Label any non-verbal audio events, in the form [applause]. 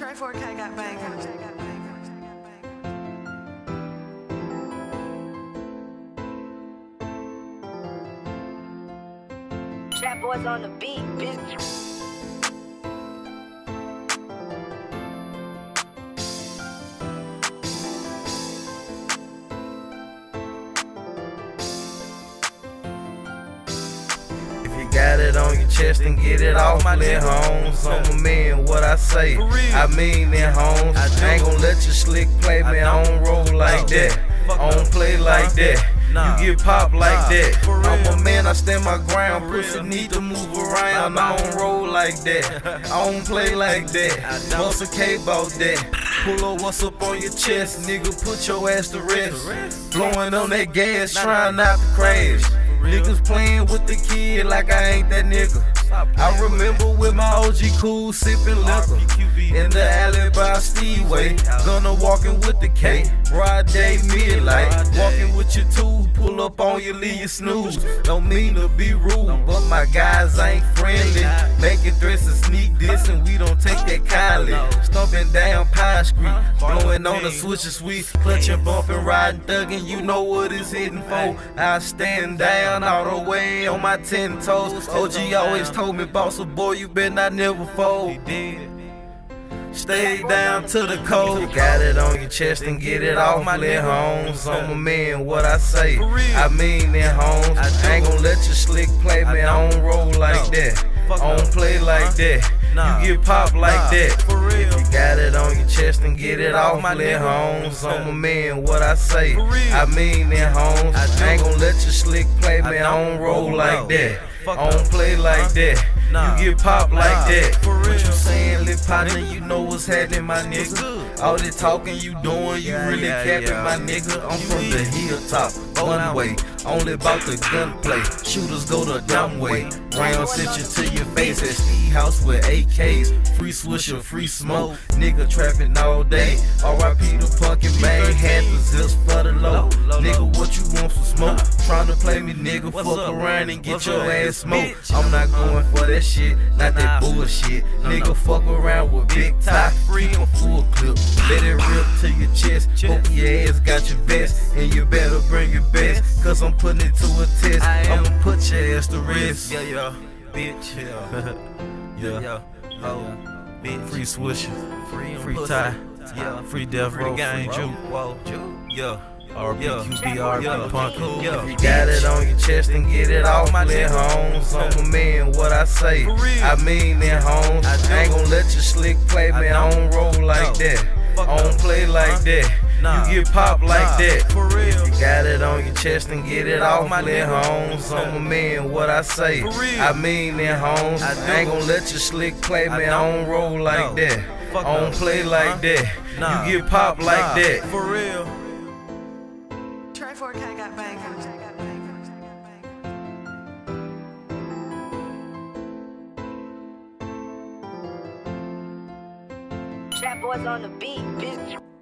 Trey 4K got bangers. Trap boys on the beat, bitch. Got it on your chest and get it off, my little homes. I'm a man, what I say. I mean it, homes. I ain't gon' let you slick play me. I don't roll like that. I don't play like that. You get popped like that. I'm a man, I stand my ground. Pussy need to move around. I don't roll like that. I don't play like that. Bust a cape out that. Pull up what's up on your chest, nigga. Put your ass to rest. Blowing on that gas, trying not to crash. Niggas with the kid like I ain't that nigga. I remember with my OG cool sipping liquor in the alley Steeway. Gonna walking with the K, broad day midlight. Walking with your two, pull up on you, leave you snooze. Don't mean to be rude, but my guys ain't friendly. Making threats and sneak this, and we don't take that kindly. Stomping down Pine Street, blowing on the switch of sweet, clutching, bumping, riding, thugging. You know what it's hitting for. I stand down all the way on my ten toes. OG always told me, boss, a boy, you better not never fold. Stay down to the cold. Got it on your chest and get it off, my little homes. I'm a man, what I say. I mean it, homes. I ain't gon' let you slick play me. I don't roll like that. I don't play like that. You get popped like that. If you got it on your chest and get it off, my little homes. I'm a man, what I say. I mean it, homes. I ain't gon' let you slick play me. I don't roll like that. I don't play like that. You get popped like that. for What you saying, lip partner? You know what's happening, my nigga. All the talking you doing, you really capping, my nigga. I'm from the hilltop, one way. Only about the gunplay. Shooters go the dumb way. Round sent you to your face at Steve House with AKs. Free swisher, free smoke. Nigga trapping all day. RIP the pumpkin man. Had the zips for the low. Nigga, what you want some smoke? Tryna play me, nigga. Fuck around and get your ass smoked. I'm not uh, going for that shit, not that bullshit. Nigga, fuck around with big top, free on full clip. Let it rip to your chest. Hope your ass got your vest, and you better bring your best. Cause I'm putting it to a test. I'ma put your ass to rest. Yeah, yeah, bitch. [laughs] Yeah, yeah, ho, bitch. Free swisher, free, free tie, Yeah, free death free row, free juke. Whoa, juke. Yeah, RBQB, Yeah. RB Punkin. Yeah. You got it on your chest and get it off, my little homes. I'm a man, what I say. I mean it, homes. I. I ain't gon' let your slick play me. I don't roll like that. Fuck I don't no. play like Huh? that. Nah. You get popped like Nah. that. For real. You got it on your chest and get it off, my my little nigga. homes. I'm a man, what I say. For real. I mean it, homes. I I, do. ain't gon' let you slick play me. I I don't. don't roll like No. that. Fuck I don't no. play like Huh? that. Nah. You get popped like that. For real. Trey 4K got bangers. Trap boys on the beat, bitch.